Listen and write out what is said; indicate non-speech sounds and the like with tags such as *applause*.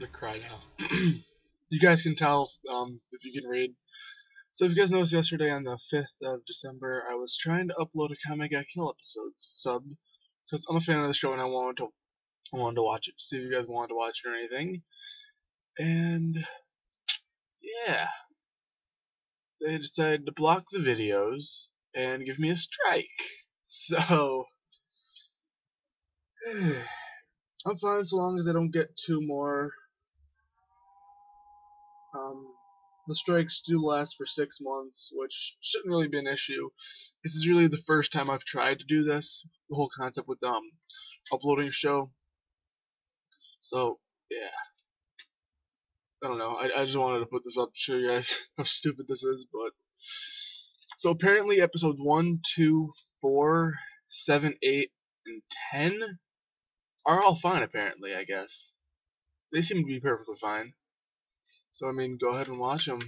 to cry now. you guys can tell um, if you can read. So if you guys noticed yesterday on the 5th of December, I was trying to upload a Kame ga Kill episodes subbed because I'm a fan of the show and I wanted to I wanted to watch it see if you guys wanted to watch it or anything. And yeah, they decided to block the videos and give me a strike. *laughs* So *sighs* I'm fine so long as I don't get two more. Um, the strikes do last for six months, which shouldn't really be an issue. This is really the first time I've tried to do this. The whole concept with um uploading a show. So yeah, I don't know. I I just wanted to put this up to show you guys *laughs* how stupid this is, but. So apparently episodes 1, 2, 4, 7, 8, and 10 are all fine apparently, I guess. They seem to be perfectly fine. So I mean, go ahead and watch them.